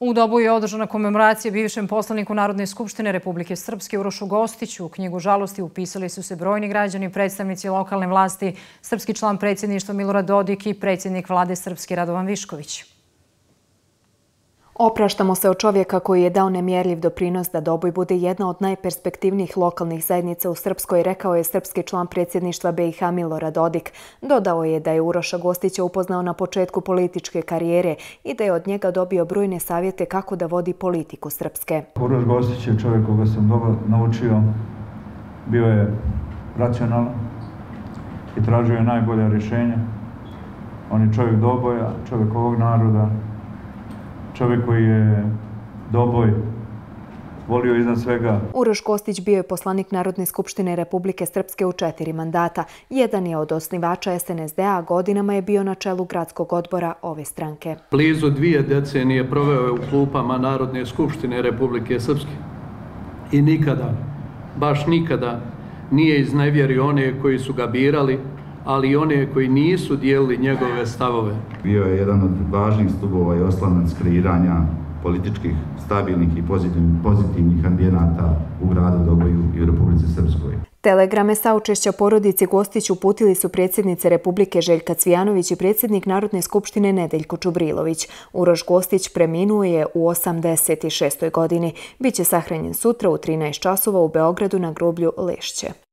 U dobu je održana komemoracija bivšem poslaniku Narodne skupštine Republike Srpske Urošu Gostiću. U knjigu žalosti upisali su se brojni građani, predstavnici lokalne vlasti, srpski član predsjedništva Milorad Dodik i predsjednik vlade Srpske Radovan Višković. Opraštamo se od čovjeka koji je dao nemjerljiv doprinos da Doboj bude jedna od najperspektivnijih lokalnih zajednica u Srpskoj, rekao je srpski član predsjedništva BiH Milorad Dodik. Dodao je da je Uroša Gostića upoznao na početku političke karijere i da je od njega dobio brojne savjete kako da vodi politiku Srpske. Uroš Gostić je čovjek koga sam dobro naučio. Bio je racionalan i tražio je najbolja rješenja. On je čovjek Doboja, čovjek ovog naroda, čovjek koji je doboj, volio iznad svega. Uroš Kostić bio je poslanik Narodne skupštine Republike Srpske u četiri mandata. Jedan je od osnivača SNSD-a, godinama je bio na čelu gradskog odbora ove stranke. Blizu dvije decenije proveo je u klupama Narodne skupštine Republike Srpske. I nikada, baš nikada, nije iznevjerio one koji su ga birali, ali i one koji nisu dijelili njegove stavove. Bio je jedan od važnih stubova i oslanac kreiranja političkih, stabilnih i pozitivnih, pozitivnih ambijenata u gradu Doboju i u Republici Srpskoj. Telegrame saučešća porodici Gostić uputili su predsjednice Republike Željka Cvijanović i predsjednik Narodne skupštine Nedeljko Čubrilović. Uroš Gostić preminuo je u 86. godini. Biće sahranjen sutra u 13 časova u Beogradu na groblju Lešće.